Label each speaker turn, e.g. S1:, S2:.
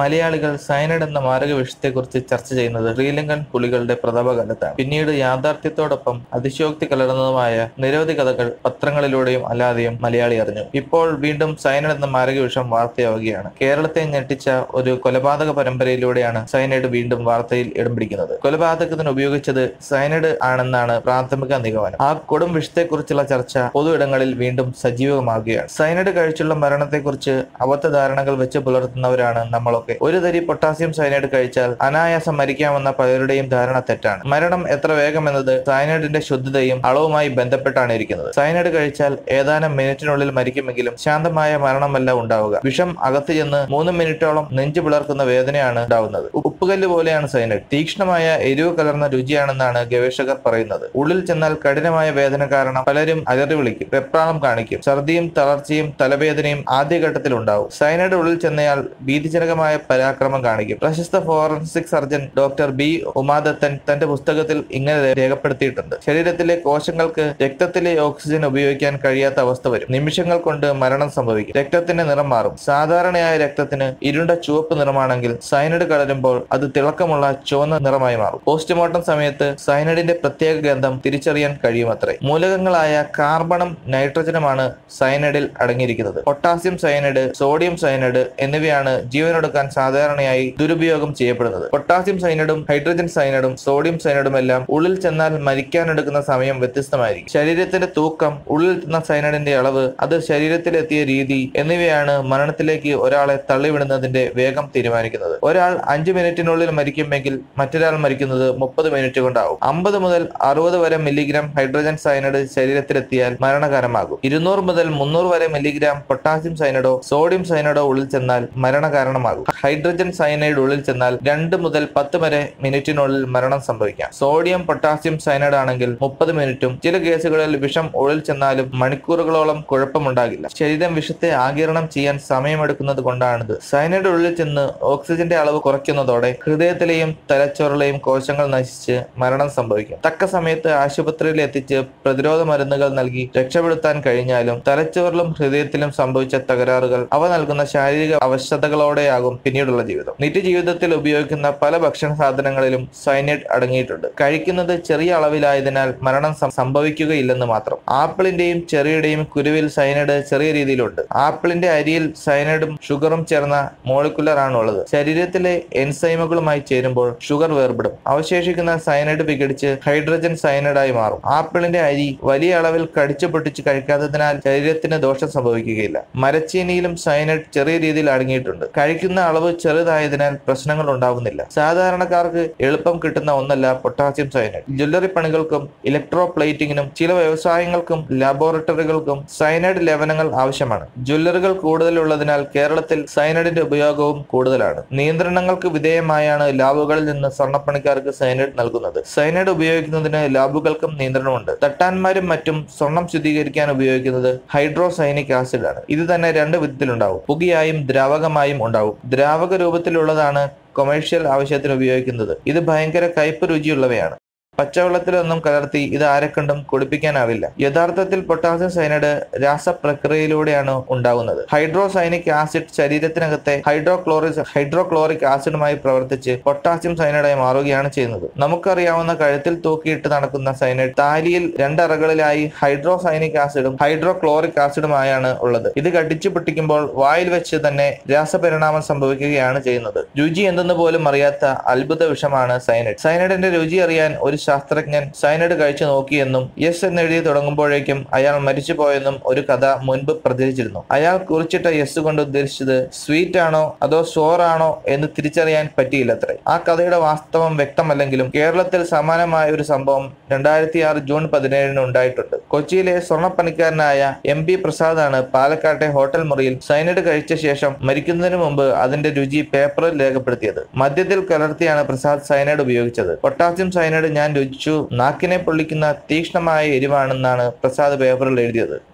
S1: മലയാളികൾ സയനൈഡ് എന്ന മാരക വിഷയത്തെക്കുറിച്ച് ചർച്ച ചെയ്യുന്നത് ശ്രീലങ്കൻ പുലികളുടെ പ്രതാപകാലത്താണ്. പിന്നീട് യാഥാർത്ഥ്യത്തോടൊപ്പം അതിശോക്തി കലർന്നതുമായ നിരവധി കഥകൾ പത്രങ്ങളിലൂടെയും അല്ലാതെയും മലയാളി അറിഞ്ഞു. ഇപ്പോൾ വീണ്ടും സയനൈഡ് എന്ന മാരക വിഷം വാർത്തയാവുകയാണ്. കേരളത്തെ ഞെട്ടിച്ച ഒരു കൊലപാതക പരമ്പരയിലൂടെയാണ് സയനൈഡ് വീണ്ടും വാർത്തയിൽ ഇടം പിടിക്കുന്നത്. കൊലപാതകത്തിന് ഉപയോഗിച്ചത് സയനൈഡ് ആണെന്നാണ് പ്രാഥമിക നിഗമനം. ആ കൊടും വിഷയത്തെക്കുറിച്ചുള്ള ചർച്ച പൊതു ഇടങ്ങളിൽ വീണ്ടും സജീവമാകുകയാണ് സയനൈഡ് കഴിച്ചുള്ള മരണത്തെക്കുറിച്ച് അബദ്ധധാരണകൾ വെച്ച് പുലർത്തുന്നവരാണ് നമ്മളൊക്കെ ഒരു തരി പൊട്ടാസ്യം സയനൈഡ് കഴിച്ചാൽ അനായാസം മരിക്കാമെന്ന പലരുടെയും ധാരണ തെറ്റാണ്. മരണം എത്ര വേഗമെന്നത് സയനൈഡിന്റെ ശുദ്ധതയും അളവുമായി ബന്ധപ്പെട്ടാണ് ഇരിക്കുന്നത്. സയനൈഡ് കഴിച്ചാൽ ഏതാനും മിനിറ്റിനുള്ളിൽ മരിക്കുമെങ്കിലും ശാന്തമായ മരണമല്ല ഉണ്ടാവുക. വിഷം അകത്ത് ചെന്ന് മൂന്ന് മിനിറ്റോളം നെഞ്ചു പിളർക്കുന്ന വേദനയാണ് ഉണ്ടാവുന്നത്. ഉപ്പുകല്ല് പോലെയാണ് സയനൈഡ് തീക്ഷ്ണമായ എരിവ് കലർന്ന രുചിയാണെന്നാണ് ഗവേഷകർ പറയുന്നത്. ഉള്ളിൽ ചെന്നാൽ കഠിനമായ വേദന കാരണം പലരും അലറി വിളിക്കും. വെപ്രാളം കാണിക്കും. ഛർദിയും തളർച്ചയും തലവേദനയും ആദ്യഘട്ടത്തിൽ ഉണ്ടാവും സയനൈഡ് ഉള്ളിൽ ചെന്നയാൾ ഭീതിജനകമായ പരാക്രമം കാണിക്കും. പ്രശസ്ത forensic surgeon doctor B. Umadathan തന്റെ പുസ്തകത്തിൽ ഇങ്ങനെ രേഖപ്പെടുത്തിയിട്ടുണ്ട്. ശരീരത്തിലെ കോശങ്ങൾക്ക് രക്തത്തിലെ ഓക്സിജൻ ഉപയോഗിക്കാൻ കഴിയാത്ത അവസ്ഥ വരും. നിമിഷങ്ങൾ കൊണ്ട് മരണം സംഭവിക്കും. രക്തത്തിന്റെ നിറം മാറും. സാധാരണയായ രക്തത്തിന് ഇരുണ്ട ചുവപ്പ് നിറമാണെങ്കിൽ സൈനഡ് കലരുമ്പോൾ അത് തിളക്കമുള്ള ചുവന്ന നിറമായി മാറും. പോസ്റ്റ്മോർട്ടം സമയത്ത് സൈനഡിന്റെ പ്രത്യേക ഗന്ധം തിരിച്ചറിയാൻ കഴിയുമത്രേ. മൂലകങ്ങളായ കാർബണും നൈട്രജനുമാണ് സൈനഡിൽ അടങ്ങിയിരിക്കുന്നത്. പൊട്ടാസ്യം സൈനഡ് സോഡിയം സൈനഡ് എന്നിവയാണ് ജീവനൊടുക്കാൻ സാധാരണയായി ദുരുപയോഗം ചെയ്യപ്പെടുന്നത്. പൊട്ടാസ്യം സൈനഡും ഹൈഡ്രജൻ സൈനഡും സോഡിയം സൈനഡും എല്ലാം ഉള്ളിൽ ചെന്നാൽ മരിക്കാനെടുക്കുന്ന സമയം വ്യത്യസ്തമായിരിക്കും. ശരീരത്തിന്റെ തൂക്കം ഉള്ളിൽ എത്തുന്ന സയനൈഡിന്റെ അളവ് അത് ശരീരത്തിലെത്തിയ രീതി എന്നിവയാണ് മരണത്തിലേക്ക് ഒരാളെ തള്ളിവിടുന്നതിന്റെ വേഗം തീരുമാനിക്കുന്നത്. ഒരാൾ അഞ്ചു മിനിറ്റിനുള്ളിൽ മരിക്കുമെങ്കിൽ മറ്റൊരാൾ മരിക്കുന്നത് മുപ്പത് മിനിറ്റ് കൊണ്ടാവും. അമ്പത് മുതൽ അറുപത് വരെ മില്ലിഗ്രാം ഹൈഡ്രജൻ സൈനഡ് ശരീരത്തിലെത്തിയാൽ മരണകാരമാകും ഇരുന്നൂറ് മുതൽ മുന്നൂറ് വരെ മില്ലിഗ്രാം പൊട്ടാസ്യം സൈനഡോ സോഡിയം സൈനഡോ ഉള്ളിൽ ചെന്നാൽ മരണകാരണമാകും. ഹൈഡ്രജൻ സയനൈഡ് ഉള്ളിൽ ചെന്നാൽ രണ്ട് മുതൽ പത്ത് വരെ മിനിറ്റിനുള്ളിൽ മരണം സംഭവിക്കാം. സോഡിയം പൊട്ടാസ്യം സയനൈഡ് ആണെങ്കിൽ മുപ്പത് മിനിറ്റും ചില കേസുകളിൽ വിഷം ഉള്ളിൽ ചെന്നാലും മണിക്കൂറുകളോളം കുഴപ്പമുണ്ടാകില്ല. ശരീരം വിഷത്തെ ആകിരണം ചെയ്യാൻ സമയമെടുക്കുന്നത് കൊണ്ടാണിത്. സയനൈഡ് ഉള്ളിൽ ചെന്ന് ഓക്സിജന്റെ അളവ് കുറയ്ക്കുന്നതോടെ ഹൃദയത്തിലെയും തലച്ചോറിലെയും കോശങ്ങൾ നശിച്ച് മരണം സംഭവിക്കും. തക്ക സമയത്ത് ആശുപത്രിയിൽ എത്തിച്ച് പ്രതിരോധ മരുന്നുകൾ നൽകി രക്ഷപ്പെടുത്താൻ കഴിഞ്ഞാലും തലച്ചോറിലും ഹൃദയത്തിലും സംഭവിച്ച തകരാറുകൾ അവ നൽകുന്ന ശാരീരിക അവശതകളോടെയാകും പിന്നീടുള്ള ജീവിതം. നിത്യജീവിതത്തിൽ ഉപയോഗിക്കുന്ന പല ഭക്ഷണ സാധനങ്ങളിലും സൈനൈഡ് അടങ്ങിയിട്ടുണ്ട്. കഴിക്കുന്നത് ചെറിയ അളവിലായതിനാൽ മരണം സംഭവിക്കുകയില്ലെന്ന് മാത്രം. ആപ്പിളിന്റെയും ചെറിയുടെയും കുരുവിൽ സൈനൈഡ് ചെറിയ രീതിയിലുണ്ട്. ആപ്പിളിന്റെ അരിയിൽ സൈനൈഡും ഷുഗറും ചേർന്ന മോളിക്കുലർ ആണ് ഉള്ളത് ശരീരത്തിലെ എൻസൈമുകളുമായി ചേരുമ്പോൾ ഷുഗർ വേർപെടും. അവശേഷിക്കുന്ന സൈനൈഡ് വിഘടിച്ച് ഹൈഡ്രജൻ സൈനൈഡായി മാറും. ആപ്പിളിന്റെ അരി വലിയ അളവിൽ കടിച്ചു പൊട്ടിച്ച് കഴിക്കാത്തതിനാൽ ശരീരത്തിന് ദോഷം സംഭവിക്കുകയില്ല. മരച്ചീനിയിലും സൈനൈഡ് ചെറിയ രീതിയിൽ അടങ്ങിയിട്ടുണ്ട്. കഴിക്കുന്ന അളവ് ചെറുതായതിനാൽ പ്രശ്നങ്ങൾ ഉണ്ടാകുന്നില്ല സാധാരണക്കാർക്ക് എളുപ്പം കിട്ടുന്ന ഒന്നല്ല പൊട്ടാസ്യം സയനൈഡ്. ജ്വല്ലറി പണികൾക്കും ഇലക്ട്രോ പ്ലേറ്റിംഗിനും ചില വ്യവസായങ്ങൾക്കും ലബോറട്ടറികൾക്കും സയനൈഡ് ലേപനങ്ങൾ ആവശ്യമാണ്. ജ്വല്ലറികൾ കൂടുതലുള്ളതിനാൽ കേരളത്തിൽ സയനൈഡിന്റെ ഉപയോഗവും കൂടുതലാണ്. നിയന്ത്രണങ്ങൾക്ക് വിധേയമായാണ് ലാബുകളിൽ നിന്ന് സ്വർണപ്പണിക്കാർക്ക് സയനൈഡ് നൽകുന്നത്. സൈനൈഡ് ഉപയോഗിക്കുന്നതിന് ലാബുകൾക്കും നിയന്ത്രണമുണ്ട്. തട്ടാന്മാരും മറ്റും സ്വർണം ശുദ്ധീകരിക്കാൻ ഉപയോഗിക്കുന്നത് ഹൈഡ്രോസൈനിക് ആസിഡ് ആണ് ഇത് തന്നെ രണ്ട് വിധത്തിലുണ്ടാവും. പുകയായും ദ്രാവകമായും ഉണ്ടാവും. ദ്രാവക രൂപത്തിലുള്ളതാണ് കൊമേഴ്ഷ്യൽ ആവശ്യത്തിന് ഉപയോഗിക്കുന്നത്. ഇത് ഭയങ്കര കയ്പ് രുചിയുള്ളവയാണ്. പച്ചവെള്ളത്തിലൊന്നും കലർത്തി ഇത് ആരെക്കണ്ടും കുടിപ്പിക്കാനാവില്ല യഥാർത്ഥത്തിൽ പൊട്ടാസ്യം സൈനൈഡ് രാസപ്രക്രിയയിലൂടെയാണ് ഉണ്ടാകുന്നത് ഹൈഡ്രോസൈനിക് ആസിഡ് ശരീരത്തിനകത്തെ ഹൈഡ്രോക്ലോറിക് ഹൈഡ്രോക്ലോറിക് ആസിഡുമായി പ്രവർത്തിച്ച് പൊട്ടാസ്യം സൈനൈഡായി മാറുകയാണ് ചെയ്യുന്നത്. നമുക്കറിയാവുന്ന കഴുത്തിൽ തൂക്കിയിട്ട് നടക്കുന്ന സൈനൈഡ് താലിയിൽ രണ്ടറകളിലായി ഹൈഡ്രോസൈനിക് ആസിഡും ഹൈഡ്രോക്ലോറിക് ആസിഡുമായാണ് ഉള്ളത്. ഇത് കടിച്ചു പൊട്ടിക്കുമ്പോൾ വായിൽ വെച്ച് തന്നെ രാസപരിണാമം സംഭവിക്കുകയാണ് ചെയ്യുന്നത്. രുചി എന്തെന്ന് പോലും അറിയാത്ത അത്ഭുത വിഷമാണ് സൈനൈഡ് സൈനൈഡിന്റെ രുചി അറിയാൻ ഒരു ശാസ്ത്രജ്ഞൻ സൈനഡ് കഴിച്ചു നോക്കിയെന്നും യെസ് എന്നെഴുതി തുടങ്ങുമ്പോഴേക്കും അയാൾ മരിച്ചുപോയെന്നും ഒരു കഥ മുൻപ് പ്രചരിച്ചിരുന്നു. അയാൾ കുറിച്ചിട്ട യെസ് കൊണ്ട് ഉദ്ദേശിച്ചത് സ്വീറ്റ് ആണോ അതോ ആണോ എന്ന് തിരിച്ചറിയാൻ പറ്റിയില്ലത്രേ. ആ കഥയുടെ വാസ്തവം വ്യക്തമല്ലെങ്കിലും കേരളത്തിൽ സമാനമായ ഒരു സംഭവം രണ്ടായിരത്തി ആറ് ജൂൺ പതിനേഴിന് ഉണ്ടായിട്ടുണ്ട്. കൊച്ചിയിലെ സ്വർണപ്പണിക്കാരനായ എം പി ആണ് പാലക്കാട്ടെ ഹോട്ടൽ മുറിയിൽ സൈനഡ് കഴിച്ച ശേഷം മരിക്കുന്നതിന് മുമ്പ് അതിന്റെ രുചി പേപ്പറിൽ രേഖപ്പെടുത്തിയത്. മദ്യത്തിൽ കലർത്തിയാണ് പ്രസാദ് സൈനൈഡ് ഉപയോഗിച്ചത്. പൊട്ടാസ്യം സൈനൈഡ് ഞാൻ രുചിച്ചു. നാക്കിനെ പൊള്ളിക്കുന്ന തീക്ഷ്ണമായ എരിവാണെന്നാണ് പ്രസാദ് പേപ്പറിൽ എഴുതിയത്.